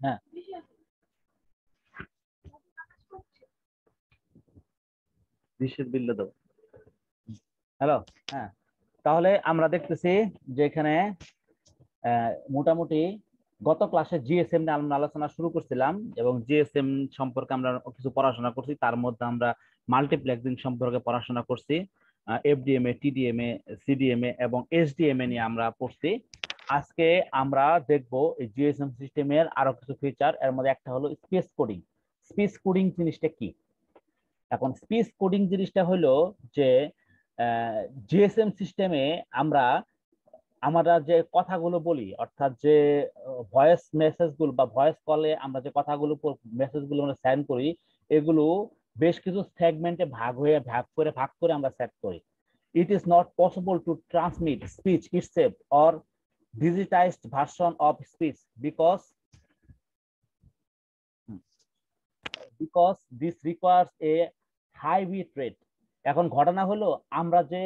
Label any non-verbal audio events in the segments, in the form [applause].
হ্যাঁ হ্যালো হ্যাঁ। তাহলে আমরা দেখতেছি যে এখানে মোটামুটি গত ক্লাসে জিএসএম নিয়ে আমরা আলোচনা শুরু করছিলাম এবং জিএসএম সম্পর্কে আমরা কিছু পড়াশোনা করছি। তার মধ্যে আমরা মাল্টিপ্লেক্সিং সম্পর্কে পড়াশোনা করছি। এফডিএমএ টিডিএমএ সিডিএমএ এবং এসডিএমএ নিয়ে আমরা পড়ছি। আজকে আমরা দেখব এই জিএসএম সিস্টেমের আরও কিছু ফিচার এর মধ্যে একটা হলো স্পেস কোডিং স্পেস কোডিং জিনিসটা কি? এখন স্পেস কোডিং জিনিসটা হলো যে জিএসএম সিস্টেমে আমরা আমরা যে কথাগুলো বলি, অর্থাৎ যে ভয়েস মেসেজগুলো বা ভয়েস কলে আমরা যে কথাগুলো মেসেজগুলো আমরা সেন্ড করি, এগুলো বেশ কিছু সেগমেন্টে ভাগ হয়ে, ভাগ করে ভাগ করে আমরা সেট করি। It is not possible to transmit speech itself or digitized version of speech because because this requires a high bit rate. এখন ঘটনা হলো আমরা যে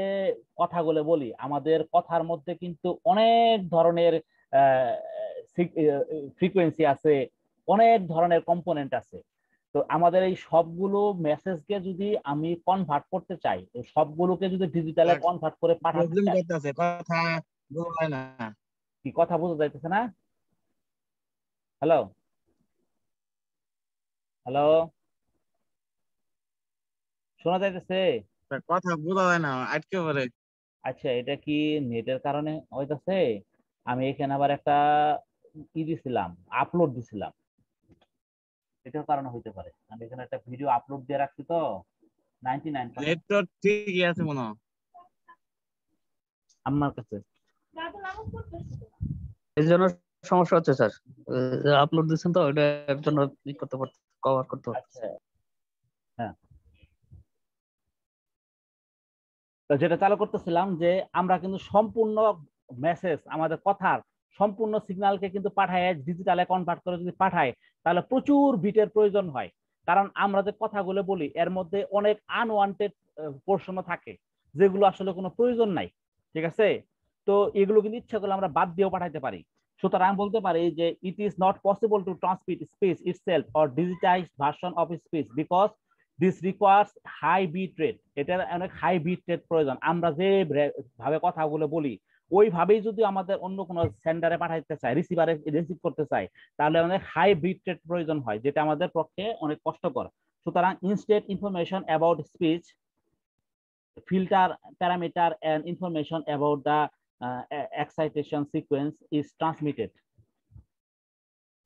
কথাগুলো বলি আমাদের কথার মধ্যে কিন্তু অনেক ধরনের ফ্রিকোয়েন্সি আছে অনেক ধরনের কম্পোনেন্ট আছে। তো আমাদের এই সবগুলো মেসেজকে যদি আমি কনভার্ট করতে চাই সবগুলোকে যদি ডিজিটালে কনভার্ট করে পাঠাতে চাই কথা না। কি কথা বোঝা যাইতেছে না? হ্যালো হ্যালো শোনা যাইতেছে? কথা বোঝা যায় না আটকে পড়ে। আচ্ছা এটা কি নেটের কারণে হইতাছে? আমি এখানে আবার একটা ই দিছিলাম আপলোড দিছিলাম। এটার কারণে হইতে পারে। আমি এখানে একটা ভিডিও আপলোড দিয়ে রাখছি তো নাইনটি নাইন নেট তো ঠিকই আছে মনে হয়। আমার কাছে। এই জন্য সমস্যা হচ্ছে স্যার। আপলোড দিচ্ছেন তো ওইটার জন্য ই করতে কভার করতে হচ্ছে আচ্ছা হ্যাঁ। যেটা চালু করতেছিলাম যে, আমরা কিন্তু সম্পূর্ণ মেসেজ আমাদের কথার সম্পূর্ণ সিগন্যালকে কিন্তু পাঠায় ডিজিটালে কনভার্ট করে যদি পাঠায়, তাহলে প্রচুর বিটের প্রয়োজন হয়। কারণ আমরা যে কথাগুলো বলি, এর মধ্যে অনেক আনওয়ান্টেড পোর্শনও থাকে, যেগুলো আসলে কোনো প্রয়োজন নাই, ঠিক আছে? তো এগুলো কিন্তু ইচ্ছা করলে আমরা বাদ দিয়েও পাঠাইতে পারি। সুতরাং বলতে পারি যে it is not possible to transmit space itself or digitize version of space because this requires high bit rate এটার অনেক হাই বিট রেট প্রয়োজন। আমরা যে ভাবে কথাগুলো বলি, ওইভাবেই যদি আমাদের অন্য কোনো সেন্ডারে পাঠাইতে চাই রিসিভারে রিসিভ করতে চাই তাহলে অনেক হাই বিট রেট প্রয়োজন হয়, যেটা আমাদের পক্ষে অনেক কষ্টকর। সুতরাং instead information about speech filter, parameter and information about the uh, excitation sequence is transmitted.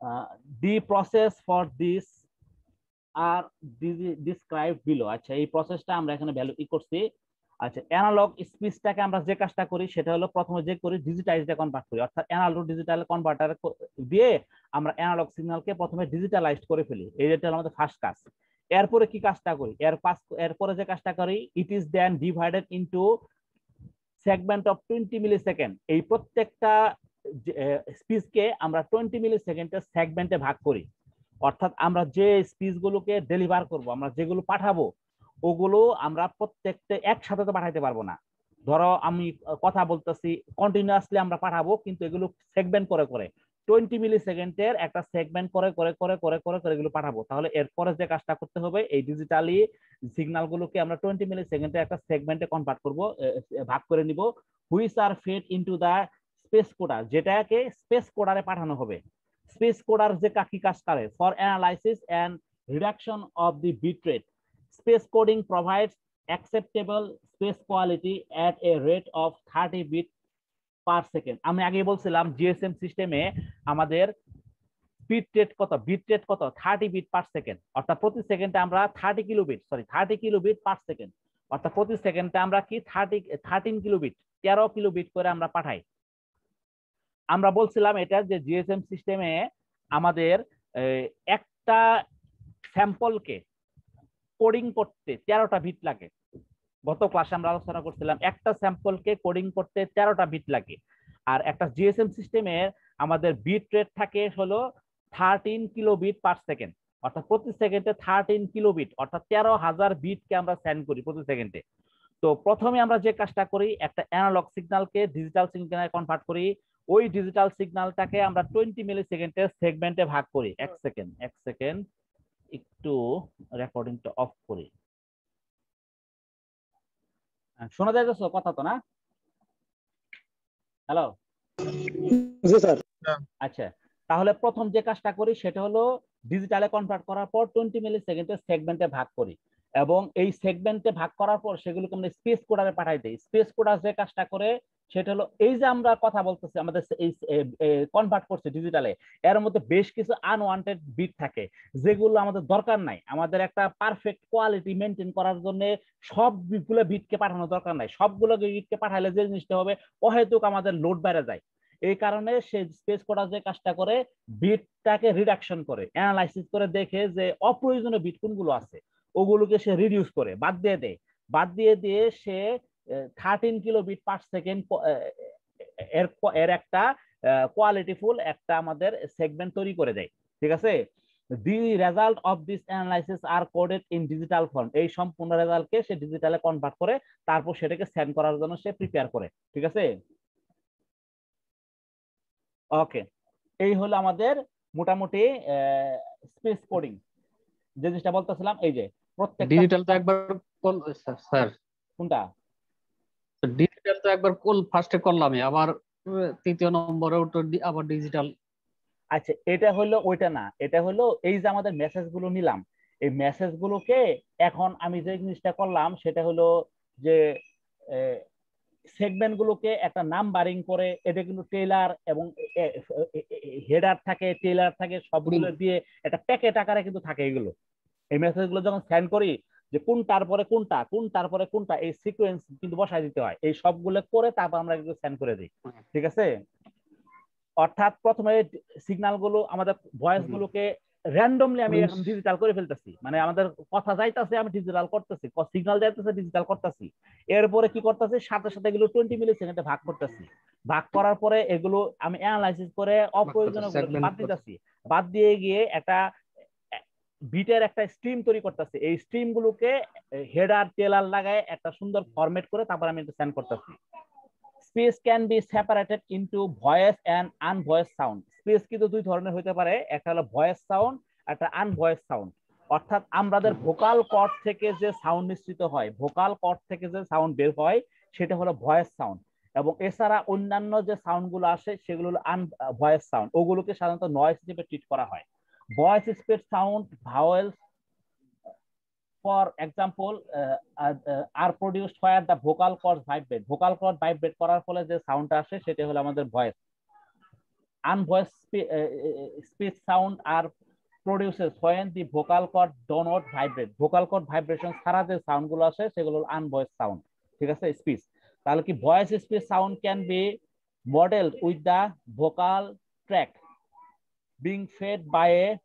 Uh, the process for this are described below. আচ্ছা এই প্রসেসটা আমরা এখানে ভ্যালু ই করছি। আচ্ছা অ্যানালগ স্পিচটাকে আমরা যে কাজটা করি সেটা হলো প্রথমে যে করি ডিজিটাইজে কনভার্ট করি। অর্থাৎ অ্যানালগ ডিজিটাল কনভার্টার দিয়ে আমরা অ্যানালগ সিগন্যালকে প্রথমে ডিজিটালাইজড করে ফেলি। এই যেটা আমাদের ফার্স্ট কাজ। এরপরে কি কাজটা করি? এর পাস এরপরে যে কাজটা করি it is then divided into segment of twenty millisecond এই প্রত্যেকটা স্পিচকে আমরা টোয়েন্টি মিলি সেকেন্ডের সেগমেন্টে ভাগ করি। অর্থাৎ আমরা যে স্পিচগুলোকে ডেলিভার করব, আমরা যেগুলো পাঠাবো, ওগুলো আমরা প্রত্যেকটা একসাথে তো পাঠাইতে পারব না। ধরো আমি কথা বলতেছি কন্টিনিউয়াসলি আমরা পাঠাবো, কিন্তু এগুলো সেগমেন্ট করে করে। টোয়েন্টি মিলি সেকেন্ডের একটা সেগমেন্ট করে করে করে করে করে করে এগুলো পাঠাবো। তাহলে এরপরে যে কাজটা করতে হবে, এই ডিজিটালি সিগন্যাল গুলোকে আমরা টোয়েন্টি মিলি সেকেন্ডে একটা সেগমেন্টে কনভার্ট করব ভাগ করে নিব। Which are fed into the space coder যেটাকে স্পেস কোডারে পাঠানো হবে। স্পেস কোডার যে কাকি কাজ করে? For analysis and reduction of the bit rate space coding provides acceptable space quality at a rate of 30 bit per second আমি আগে বলছিলাম জিএসএম সিস্টেমে আমাদের বিট রেট কত? বিট রেট কত? থার্টি বিট পার সেকেন্ড অর্থাৎ প্রতি সেকেন্ডে আমরা thirty kilobit sorry thirty kilobit per second অর্থাৎ প্রতি সেকেন্ডে আমরা কি থার্টি থার্টিন কিলোবিট তেরো কিলোবিট করে আমরা পাঠাই। আমরা বলছিলাম এটা যে জিএসএম সিস্টেমে আমাদের একটা স্যাম্পলকে কোডিং করতে তেরোটা বিট লাগে। গত ক্লাসে আমরা আলোচনা করছিলাম, একটা স্যাম্পলকে কোডিং করতে তেরোটা বিট লাগে। আর একটা জিএসএম সিস্টেমের আমাদের বিট রেট থাকে হলো thirteen kilo bit per second অর্থাৎ প্রতি সেকেন্ডে থার্টিন কিলো বিট অর্থাৎ তেরো হাজার বিটকে আমরা সেন্ড করি প্রতি সেকেন্ডে তো প্রথমে আমরা যে কাজটা করি, একটা অ্যানালগ সিগন্যালকে ডিজিটাল সিগন্যালে কনভার্ট করি। ওই ডিজিটাল সিগন্যালটাকে আমরা টোয়েন্টি মিলি সেকেন্ডের সেগমেন্টে ভাগ করি। এক সেকেন্ড এক সেকেন্ড একটু রেকর্ডিংটা অফ করি। শোনা যাইতেছে কথা তো না? হ্যালো জি স্যার। আচ্ছা তাহলে প্রথম যে কাজটা করি সেটা হলো ডিজিটালে কনভার্ট করার পর টোয়েন্টি মিলি সেকেন্ডে সেগমেন্টে ভাগ করি এবং এই সেগমেন্টে ভাগ করার পর সেগুলোকে আমরা স্পেস কোডারে পাঠাই দিই। স্পেস কোডার যে কাজটা করে সেটা হলো এই যে আমরা কথা বলতেছি, আমাদের এই কনভার্ট করছে ডিজিটালে এর মধ্যে বেশ কিছু আনওয়ান্টেড বিট থাকে, যেগুলো আমাদের দরকার নাই। আমাদের একটা পারফেক্ট কোয়ালিটি মেনটেন করার জন্য সবগুলো বিটকে পাঠানো দরকার নাই। সবগুলো বিটকে পাঠাইলে যে জিনিসটা হবে, অহেতুক আমাদের লোড বেড়ে যায়। এই কারণে সে স্পেস কোডার যে কাজটা করে বিটটাকে রিডাকশন করে অ্যানালাইসিস করে দেখে যে অপ্রয়োজনীয় বিট কোনগুলো আছে, ওগুলোকে সে রিডিউস করে, বাদ দিয়ে দেয়। বাদ দিয়ে দিয়ে সে thirteen kilo bit per second এর এর একটা কোয়ালিটিফুল একটা আমাদের সেগমেন্ট তৈরি করে দেয় ঠিক আছে? The result of this analysis are coded in digital form এই সম্পূর্ণ রেজাল্টকে সে ডিজিটালে কনভার্ট করে তারপর সেটাকে সেন্ড করার জন্য সে প্রিপেয়ার করে ঠিক আছে? ওকে এই হলো আমাদের মোটামুটি স্পেস কোডিং যে জিনিসটা বলতেছিলাম এই যে প্রত্যেক ডিজিটাল তো একবার স্যার। কোনটা? ডিজিটাল তো একবার কল ফার্স্টে করলামই আবার তৃতীয় নম্বরে তো আবার ডিজিটাল আচ্ছা এটা হলো ওইটা না এটা হলো এই যে আমাদের মেসেজগুলো নিলাম এই মেসেজ গুলোকে এখন আমি যে জিনিসটা করলাম সেটা হলো যে সেগমেন্ট গুলোকে একটা নাম্বারিং করে এটা কিন্তু টেলার এবং হেডার থাকে টেলার থাকে সবগুলো দিয়ে একটা প্যাকেট আকারে কিন্তু থাকে এগুলো। এই মেসেজগুলো যখন সেন্ড করি যে কোনটার পরে কোনটা কোনটার পরে কোনটা এই সিকোয়েন্স কিন্তু বসায় দিতে হয়। এই সবগুলো করে তারপর আমরা কিন্তু সেন্ড করে দিই। ঠিক আছে? অর্থাৎ প্রথমে সিগন্যালগুলো আমাদের ভয়েস গুলোকে র্যান্ডমলি আমি এখন ডিজিটাল করে ফেলতেছি। মানে আমাদের কথা যাইতেছে আমি ডিজিটাল করতেছি। সিগন্যাল যাইতেছে ডিজিটাল করতেছি। এরপরে কি করতেছি? সাথে সাথে এগুলো টোয়েন্টি মিলি সেকেন্ডে ভাগ করতেছি। ভাগ করার পরে এগুলো আমি অ্যানালাইসিস করে অপ্রয়োজনীয় বাদ দিতেছি। বাদ দিয়ে গিয়ে একটা বিটের একটা স্ট্রিম তৈরি করতেছি। এই স্ট্রিম গুলোকে হেডার টেলার লাগায় একটা সুন্দর ফরম্যাট করে তারপর আমি এটা সেন্ড করতেছি। Space can be separated into voice and unvoice sound space কিন্তু দুই ধরনের হতে পারে। একটা হলো ভয়েস সাউন্ড একটা আনভয়েস সাউন্ড অর্থাৎ আমাদের ভোকাল কর্ড থেকে যে সাউন্ড নিশ্চিত হয় ভোকাল কর্ড থেকে যে সাউন্ড বের হয়, সেটা হলো ভয়েস সাউন্ড এবং এছাড়া অন্যান্য যে সাউন্ডগুলো আসে, সেগুলো হলো আন ভয়েস সাউন্ড ওগুলোকে সাধারণত নয়েস হিসেবে ট্রিট করা হয়। voice speed sound vowels. For example are uh, are the vocal the vibrate vocal vibrate. Vibrate করার ফলে যে সাউন্ডটা আসে সেটা হলো আমাদের voice unvoice speech sound are produces when the vocal cord do not vibrate vocal cord vibration ছাড়া যে সাউন্ডগুলো আসে সেগুলো হল আনভয়েস সাউন্ড ঠিক আছে? স্পিচ তাহলে কি voice speech sound can be model with the vocal track being fed by a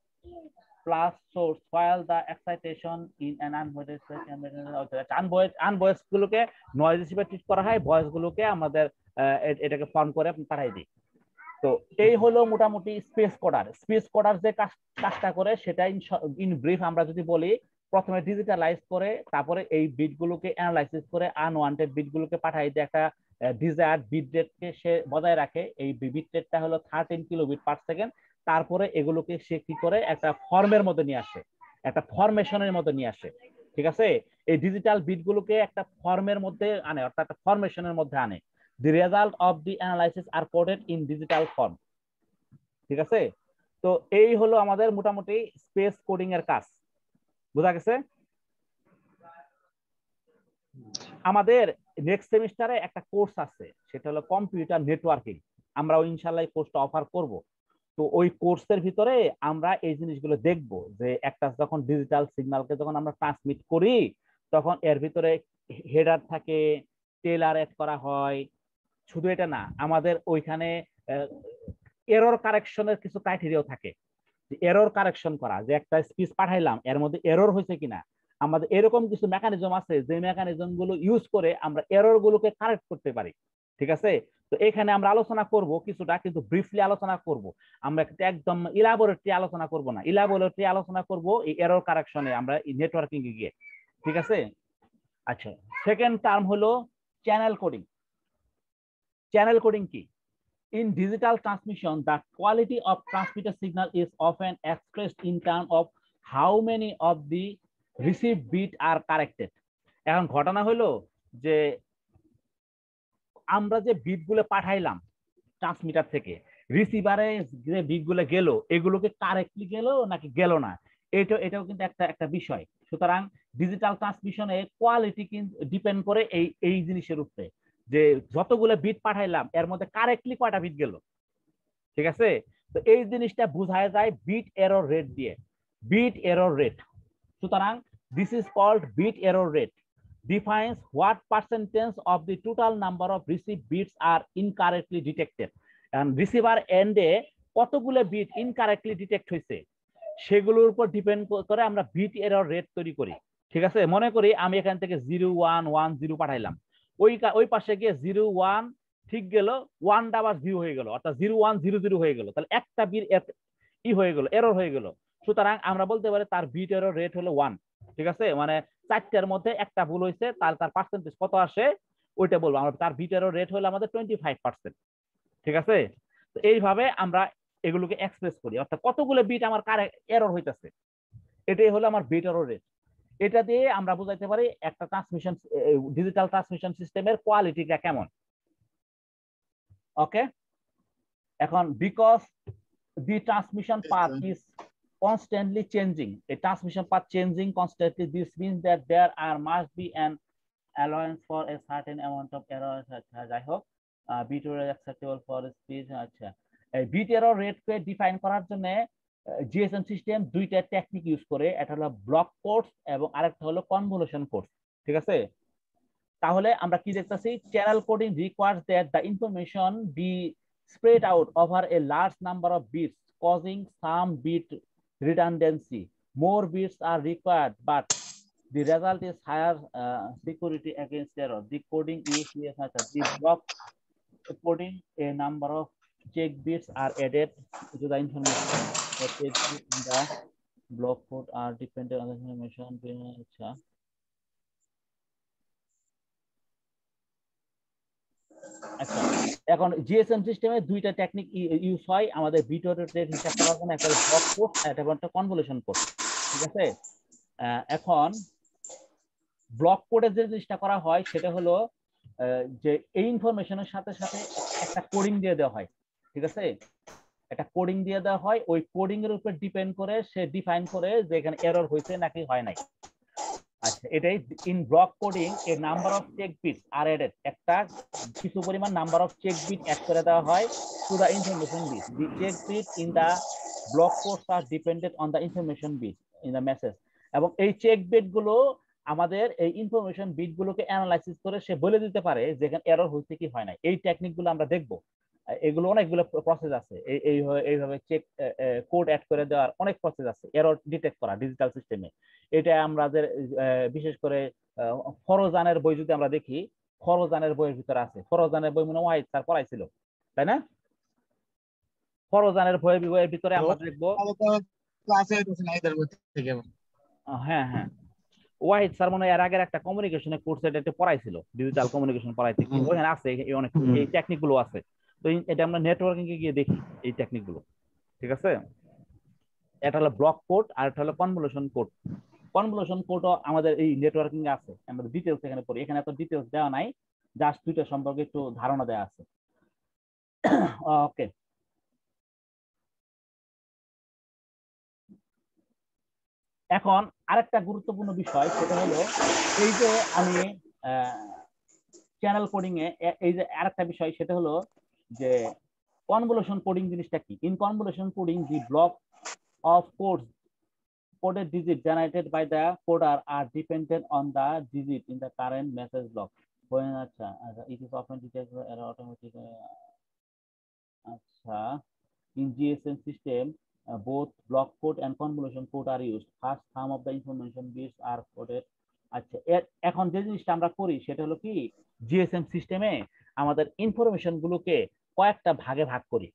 plus source while the excitation in an unvoiced unvoiced unvoiced গুলোকে নয়েজ হিসেবে ট্রিট করা হয়? ভয়েস গুলোকে আমাদের এটাকে ফর্ম করে পাঠাই দিই। তো এই হলো মোটামুটি স্পেস কোডার স্পেস কোডার যে কাজ- কাজটা করে সেটা ইন ব্রিফ আমরা যদি বলি, প্রথমে ডিজিটালাইজ করে তারপরে এই বিট গুলোকে অ্যানালাইসিস করে আনওয়ান্টেড বিট গুলোকে পাঠাই দিয়ে একটা ডিজায়ার বিট রেটকে সে বজায় রাখে। এই বিট রেটটা হলো থার্টিন কিলোবিট পার সেকেন্ড তারপরে এগুলোকে সে কি করে? একটা ফর্মের মধ্যে নিয়ে আসে। একটা ফরমেশনের মধ্যে নিয়ে আসে। ঠিক আছে? এই ডিজিটাল বিট গুলোকে একটা ফর্মের মধ্যে আনে, অর্থাৎ একটা ফরমেশনের মধ্যে আনে। The result of the analysis are coded in digital form ঠিক আছে? তো এই হলো আমাদের মোটামুটি স্পেস কোডিং এর কাজ। বোঝা গেছে? আমাদের নেক্সট সেমিস্টারে একটা কোর্স আছে। সেটা হলো কম্পিউটার নেটওয়ার্কিং আমরা ইনশাল্লাহ এই কোর্সটা অফার করব। তো ওই কোর্সের ভিতরে আমরা এই জিনিসগুলো দেখব যে একটা যখন ডিজিটাল সিগন্যালকে যখন আমরা ট্রান্সমিট করি, তখন এর ভিতরে হেডার থাকে টেলার এড করা হয়। শুধু এটা না, আমাদের ওইখানে এরর কারেকশনের কিছু ক্রাইটেরিয়াও থাকে। এরর কারেকশন করা, যে একটা স্পিচ পাঠাইলাম, এর মধ্যে এরর হয়েছে কিনা। আমাদের এরকম কিছু মেকানিজম আছে, যে মেকানিজমগুলো ইউজ করে আমরা এরর গুলোকে কারেক্ট করতে পারি। ঠিক আছে? তো এখানে আমরা আলোচনা করব কিছুটা কিন্তু ব্রিফলি আলোচনা করব। আমরা একদম ইলাবোরেটরি আলোচনা করব না। ইলাবোরেটরি আলোচনা করব এই এরর কারেকশনে আমরা নেটওয়ার্কিং এ গিয়ে। ঠিক আছে? আচ্ছা সেকেন্ড টার্ম হলো চ্যানেল কোডিং চ্যানেল কোডিং কি? In digital transmission, the quality of transmitted signal is often expressed in terms of how many of the received bit are corrected. এখন ঘটনা হলো যে আমরা যে বিটগুলো পাঠাইলাম ট্রান্সমিটার থেকে রিসিভারে যে বিটগুলো গেল এগুলোকে কারেক্টলি গেল নাকি গেল না? এটা এটাও কিন্তু একটা একটা বিষয়। সুতরাং ডিজিটাল ট্রান্সমিশনে কোয়ালিটি কিন্তু ডিপেন্ড করে এই এই জিনিসের উপরে। যে যতগুলো বিট পাঠাইলাম, এর মধ্যে কারেক্টলি কয়টা বিট গেল? ঠিক আছে? তো এই জিনিসটা বোঝায় যায় বিট এরর রেট দিয়ে। বিট এরর রেট সুতরাং this is called bit error rate defines what percentage of the total number of received bits are incorrectly detected. And receiver end এ কতগুলো বিট ইনকারেক্টলি ডিটেক্ট হয়েছে? সেগুলোর উপর depend করে আমরা bit error rate তৈরি করি। ঠিক আছে? মনে করি আমি এখান থেকে জিরো ওয়ান ওয়ান জিরো পাঠাইলাম। ওই ওই পাশে গিয়ে জিরো ওয়ান ঠিক গেল ওয়ানটা আবার জিরো হয়ে গেল, অর্থাৎ জিরো ওয়ান জিরো জিরো হয়ে গেল। তাহলে একটা বিট ই হয়ে গেল এরর হয়ে গেল। সুতরাং আমরা বলতে পারি তার বিট এরর রেট হলো ওয়ান ঠিক আছে? মানে চারটার মধ্যে একটা ভুল হয়েছে তাহলে তার পার্সেন্টেজ কত আসে? ওইটা বলব। আমরা তার বিট রেট হলো আমাদের টোয়েন্টি ফাইভ পার্সেন্ট ঠিক আছে? তো এইভাবে আমরা এগুলোকে এক্সপ্রেস করি। অর্থাৎ কতগুলো বিট আমার কার এরর হইতেছে? এটাই হলো আমার বিট এরর রেট এটা দিয়ে আমরা বুঝাইতে পারি একটা ট্রান্সমিশন ডিজিটাল ট্রান্সমিশন সিস্টেমের কোয়ালিটিটা কেমন। ওকে এখন because the transmission path is constantly changing a transmission path changing constantly this means that there are must be an allowance for a certain amount of error আচ্ছা যাই হোক bit error acceptable for speed আচ্ছা এই bit error rate কে define করার জন্য GSM system দুইটা technique use করে একটা হলো ব্লক কোর্স এবং আরেকটা হলো কনভলিউশন কোর্স ঠিক আছে তাহলে আমরা কি দেখতেছি channel coding requires that the information be spread out over a large number of bits, causing some bit redundancy. More bits are required, but the result is higher uh, security against error. The coding is yes, acha. the block coding a number of check bits are added to the information. Bits in the block code are dependent on the information. আচ্ছা এখন GSM সিস্টেমে দুইটা technique use হয়। আমাদের বিটোর rate হিসাব করার জন্য একটা ব্লক কোড একটা কনভলিউশন কোড ঠিক আছে? এখন ব্লক কোডের যে জিনিসটা করা হয়, সেটা হলো যে এই ইনফরমেশনের সাথে সাথে একটা কোডিং দিয়ে দেওয়া হয়, ঠিক আছে? একটা কোডিং দিয়ে দেওয়া হয়। ওই কোডিং এর উপর ডিপেন্ড করে সে ডিফাইন করে যে এখানে এরর হয়েছে নাকি হয় নাই। আচ্ছা এটাই in block coding a number of check bit are added একটা কিছু পরিমাণ number of check bit add করে দেওয়া হয় to the information bit the check bit in the block codes are dependent on the information bit in the message এবং এই check বিটগুলো আমাদের এই ইনফরমেশন বিট গুলোকে অ্যানালাইসিস করে সে বলে দিতে পারে যেখানে এরর হয়েছে কি হয় না এই টেকনিকগুলো আমরা দেখব। এগুলো অনেকগুলো প্রসেস আছে। এই এইভাবে এইভাবে চেক কোড অ্যাড করে দেওয়ার অনেক প্রসেস আছে এরর ডিটেক্ট করা ডিজিটাল সিস্টেমে এটা আমাদের বিশেষ করে ফরজানের বই যদি আমরা দেখি ফরজানের বইয়ের ভিতরে আছে। ফরজানের বই মনে হয় ওয়াহিদ স্যার পড়াইছিল তাই না? ফরজানের বইয়ের বইয়ের ভিতরে আমরা দেখব হ্যাঁ হ্যাঁ। ওয়াহিদ স্যার মনে এর আগের একটা কমিউনিকেশনের কোর্স এটা পড়াইছিল ডিজিটাল কমিউনিকেশন পড়াইতে। ওখানে আছে এই অনেক এই টেকনিকগুলো আছে। তো এটা আমরা নেটওয়ার্কিং এ গিয়ে দেখি এই টেকনিকগুলো, ঠিক আছে? এটা হলো ব্লক কোড আর এটা হলো কনভলিউশন কোড কনভলিউশন কোডও আমাদের এই নেটওয়ার্কিং এ আছে, আমরা ডিটেলস এখানে পড়ি। এখানে এত ডিটেলস দেওয়া নাই জাস্ট দুইটা সম্পর্কে একটু ধারণা দেওয়া আছে। [coughs] ওকে এখন আরেকটা গুরুত্বপূর্ণ বিষয়, সেটা হলো এই যে আমি চ্যানেল কোডিং এ- এই যে আরেকটা বিষয়, সেটা হলো যে কনভলিউশন কোডিং জিনিসটা কি? In convolution coding the block of code কোডের digit generated by the coder are dependent on the digit in the current message block আচ্ছা আচ্ছা it is often detect error automatic আচ্ছা in GSM system both block code and convolution code are use first some of the information bits are coded আচ্ছা এখন যে জিনিসটা আমরা করি, সেটা হলো কি? জিএসএম সিস্টেমে আমাদের ইনফরমেশন গুলোকে কয়েকটা ভাগে ভাগ করি।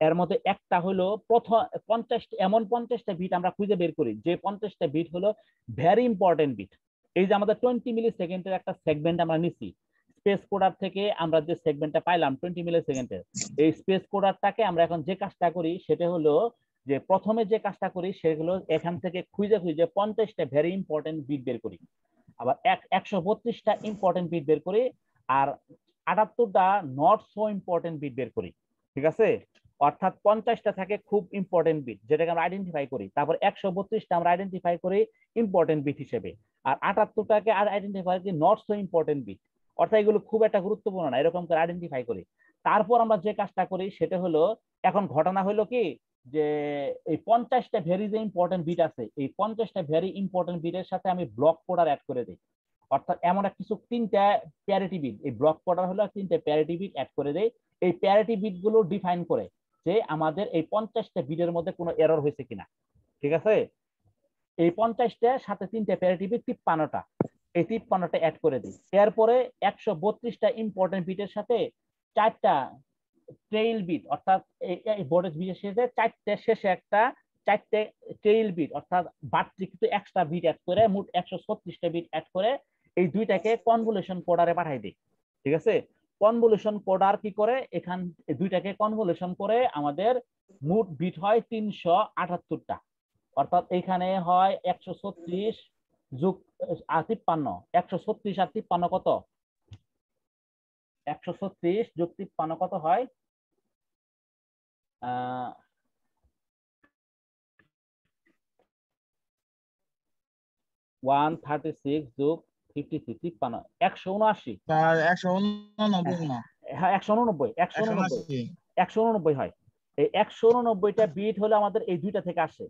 এর মধ্যে একটা হলো প্রথম পঞ্চাশ, এমন পঞ্চাশটা বিট আমরা খুঁজে বের করি, যে পঞ্চাশটা বিট হলো ভেরি ইম্পর্টেন্ট বিট এই যে আমাদের টোয়েন্টি মিলি সেকেন্ডের একটা সেগমেন্ট আমরা নিচ্ছি স্পেস কোডার থেকে আমরা যে সেগমেন্টটা পাইলাম টোয়েন্টি মিলি সেকেন্ডের এই স্পেস কোডারটাকে আমরা এখন যে কাজটা করি সেটা হলো যে প্রথমে যে কাজটা করি সেগুলো এখান থেকে খুঁজে খুঁজে পঞ্চাশটা ভেরি ইম্পর্টেন্ট বিট বের করি। আবার এক, একশো বত্রিশটা ইম্পর্টেন্ট বিট বের করি, আর আটাত্তরটা নট সো ইম্পর্টেন্ট বিট বের করি, ঠিক আছে? অর্থাৎ পঞ্চাশটা থাকে খুব ইম্পর্টেন্ট বিট যেটাকে আমরা আইডেন্টিফাই করি। তারপর একশো বত্রিশটা আমরা আইডেন্টিফাই করি ইম্পর্টেন্ট বিট হিসেবে। আর আটাত্তরটাকে আর আইডেন্টিফাই করি নট সো ইম্পর্টেন্ট বিট অর্থাৎ এগুলো খুব একটা গুরুত্বপূর্ণ না, এরকম করে আইডেন্টিফাই করি। তারপর আমরা যে কাজটা করি, সেটা হলো, এখন ঘটনা হলো কি? যে এই পঞ্চাশটা ভেরি যে ইম্পর্টেন্ট বিট আছে, এই পঞ্চাশটা ভেরি ইম্পর্টেন্ট বিটের সাথে আমি ব্লক কোডার অ্যাড করে দিই। অর্থাৎ এমন এক কিছু তিনটা প্যারিটি বিট এই ব্লক কোডার হলো তিনটা প্যারিটি বিট অ্যাড করে দেয়। এই প্যারিটি বিটগুলো ডিফাইন করে যে আমাদের এই পঞ্চাশটা বিটের মধ্যে কোনো এরর হয়েছে কিনা। ঠিক আছে? এই পঞ্চাশটা সাথে তিনটা প্যারিটি বিট তিপ্পান্নটা। এই তিপ্পান্নটা অ্যাড করে দিই এরপরে একশো বত্রিশটা ইম্পর্টেন্ট বিটের সাথে চারটা ট্রেইল বিট অর্থাৎ এই বোর্ডের বিটের শেষে চারটে শেষে একটা চারটে ট্রেইল বিট অর্থাৎ বাড়তি কিছু এক্সট্রা বিট অ্যাড করে, মোট একশো ছত্রিশটা বিট অ্যাড করে এই দুইটাকে কনভলিউশন কোডারে পাঠাই দিই, ঠিক আছে? কনভলিউশন কোডার কি করে? এখান দুইটাকে কনভলিউশন করে আমাদের মোট বিট হয় তিনশো আটাত্তরটা। অর্থাৎ এখানে হয় একশো ছত্রিশ যোগ তিপ্পান্ন। একশো ছত্রিশ আর তিপ্পান্ন কত? একশো ছত্রিশ যোগ তিপ্পান্ন কত হয়? আহ ওয়ান থার্টি সিক্স যোগ ফিফটি থ্রি তিপ্পান্ন একশো উনআশি। একশো উননব্বই হ্যাঁ একশো উননব্বই একশো একশো উননব্বই একশো উননব্বই হয়। এই একশো উননব্বইটা বিট হলে আমাদের এই দুইটা থেকে আসে।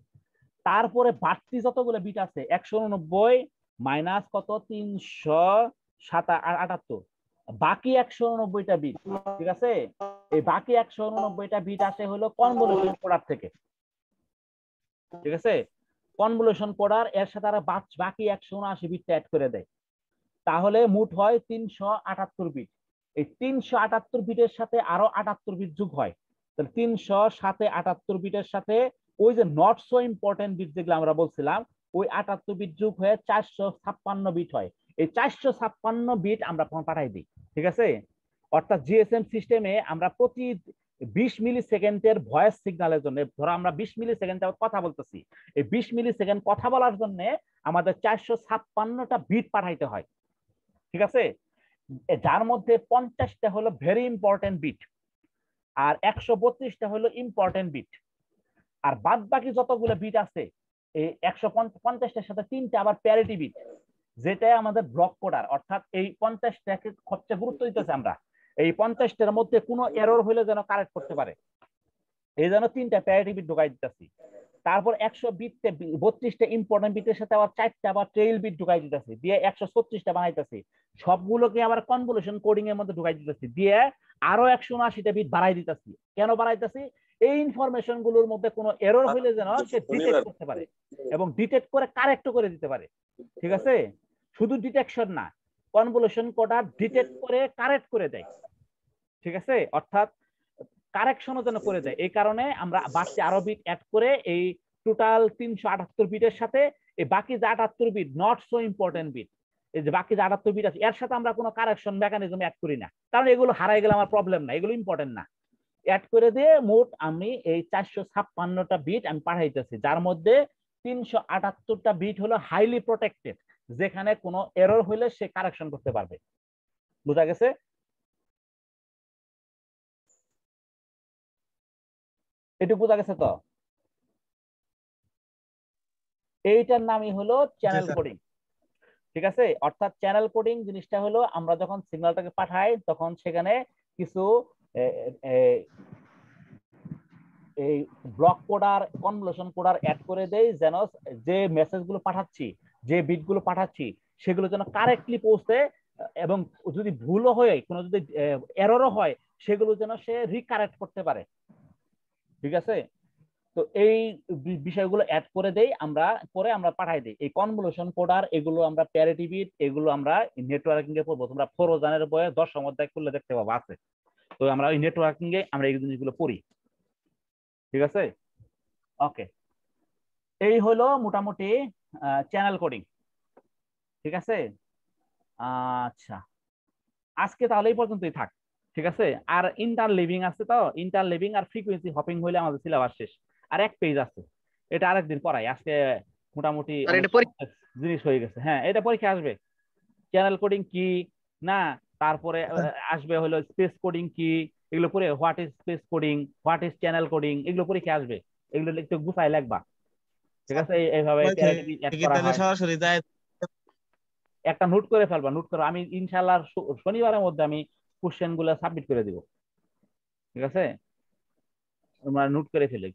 তারপরে বাড়তি যতগুলো বিট আছে একশো উননব্বই মাইনাস কত? তিনশো সাতা আটাত্তর। বাকি একশো উননব্বইটা বিট ঠিক আছে? এই বাকি একশো উননব্বইটা বিট আসে হলো কনভলিউশন পড়ার থেকে। ঠিক আছে? কনভলিউশন পড়ার এর সাথে আর বাকি একশো উনআশি বিটটা অ্যাড করে দেয়। তাহলে মোট হয় তিনশো আটাত্তর বিট এই তিনশো আটাত্তর বিটের সাথে আরও আটাত্তর বিট যোগ হয়। তাহলে তিনশো সাথে আটাত্তর বিটের সাথে ওই যে নট সো ইম্পর্টেন্ট বিট যেগুলো আমরা বলছিলাম, ওই আটাত্তর বিট যোগ হয়ে চারশো ছাপ্পান্ন বিট হয়। এই চারশো ছাপ্পান্ন বিট আমরা পাঠাই দিই, ঠিক আছে? অর্থাৎ জিএসএম সিস্টেমে আমরা প্রতি বিশ মিলি সেকেন্ডের ভয়েস সিগন্যালের জন্য, ধরো আমরা বিশ মিলি সেকেন্ড কথা বলতেছি, এই বিশ মিলি সেকেন্ড কথা বলার জন্য আমাদের চারশো ছাপ্পান্নটা বিট পাঠাইতে হয়। ঠিক আছে? যার মধ্যে পঞ্চাশটা হলো ভেরি ইম্পর্টেন্ট বিট আর একশো বত্রিশটা হলো ইম্পর্টেন্ট বিট আর বাদ বাকি যতগুলো বিট আছে, এই একশো পঞ্চাশটার সাথে তিনটা আবার প্যারিটি বিট যেটা আমাদের ব্লক কোডার অর্থাৎ এই পঞ্চাশটাকে সবচেয়ে গুরুত্ব দিতেছে আমরা। এই পঞ্চাশটার মধ্যে কোনো এরর হলে যেন কারেক্ট করতে পারে। এই জন্য তিনটা প্যারিটি বিট ঢুকাই দিতেছি। তারপর একশো বিটতে বত্রিশটা ইম্পর্টেন্ট বিটের সাথে আবার চারটা আবার ট্রেইল বিট ঢুকাই দিতেছি। দিয়ে একশো ছত্রিশটা বানাইতেছি। সবগুলোকে আবার কনভলিউশন কোডিং এর মধ্যে ঢুকাই দিতেছি। দিয়ে আরও একশো উনআশিটা বিট বাড়াই দিতেছি। কেন বাড়াইতেছি? এই ইনফরমেশনগুলোর মধ্যে কোনো এরর হইলে যেন সে ডিটেক্ট করতে পারে এবং ডিটেক্ট করে কারেক্ট করে দিতে পারে। ঠিক আছে? শুধু ডিটেকশন না কনভলিউশন কোডার ডিটেক্ট করে কারেক্ট করে দেয়। ঠিক আছে? অর্থাৎ কারেকশনও যেন করে দেয় এই কারণে আমরা বাড়তি আরও বিট অ্যাড করে এই টোটাল তিনশো আটাত্তর বিটের সাথে এই বাকি যে আটাত্তর bit not so important bit এই যে বাকি যে আটাত্তর বিট আছে, এর সাথে আমরা কোনো কারেকশন মেকানিজম অ্যাড করি না। কারণ এগুলো হারাই গেলে আমার প্রবলেম না, এগুলো ইম্পর্টেন্ট না। অ্যাড করে দিয়ে মোট আমি এই চারশো ছাপ্পান্নটা বিট আমি পাঠাইতেছি, যার মধ্যে তিনশো আটাত্তরটা বিট হলো হাইলি প্রোটেক্টেড যেখানে কোনো এরর হলে সে কারেকশন করতে পারবে। বুঝা গেছে? এটুকু বোঝা গেছে তো? এইটার নামই হলো চ্যানেল কোডিং ঠিক আছে? অর্থাৎ চ্যানেল কোডিং জিনিসটা হলো আমরা যখন সিগন্যালটাকে পাঠাই তখন সেখানে কিছু এই block coder convolution coder add করে দেই যেন যে মেসেজগুলো পাঠাচ্ছি যে বিটগুলো পাঠাচ্ছি সেগুলো যেন কারেক্টলি পৌঁছে এবং যদি ভুলও হয় কোনো যদি এররও হয় সেগুলো যেন সে রিকারেক্ট করতে পারে। ঠিক আছে? তো এই বিষয়গুলো অ্যাড করে দেই, আমরা, পরে আমরা পাঠাই দিই। এই কনভলিউশন কোডার এগুলো আমরা প্যারিটি বিট এগুলো আমরা নেটওয়ার্কিং এ পড়ব। তোমরা ফোরোজানের বইয়ে দশম অধ্যায় খুললে দেখতে পাবো, আছে। তো আমরা ওই নেটওয়ার্কিং এ আমরা এই জিনিসগুলো পড়ি। ঠিক আছে? ওকে এই হলো মোটামুটি চ্যানেল কোডিং ঠিক আছে? আচ্ছা। আজকে তাহলে এই পর্যন্তই থাক। ঠিক আছে? আর ইন্টার লিভিং আছে তো? ইন্টার লিভিং আর ফ্রিকোয়েন্সি হপিং হইলে আমাদের সিলেবাস শেষ। আর এক পেজ আছে। এটা আরেকদিন পড়াই। আজকে মোটামুটি জিনিস হয়ে গেছে। হ্যাঁ এটা পরীক্ষা আসবে। চ্যানেল কোডিং কি? না তারপরে আসবে হলো স্পেস কোডিং কি? এগুলো পরে what is space coding what is channel coding এগুলো পরীক্ষা আসবে। এগুলো একটু গুছাই লাগবা ঠিক আছে? এইভাবে একটা নোট করে ফেলবা। নোট করো। আমি ইনশাল্লাহ শনিবারের মধ্যে আমি কোশ্চেনগুলা সাবমিট করে দিব। ঠিক আছে? তোমরা নোট করে ফেলে।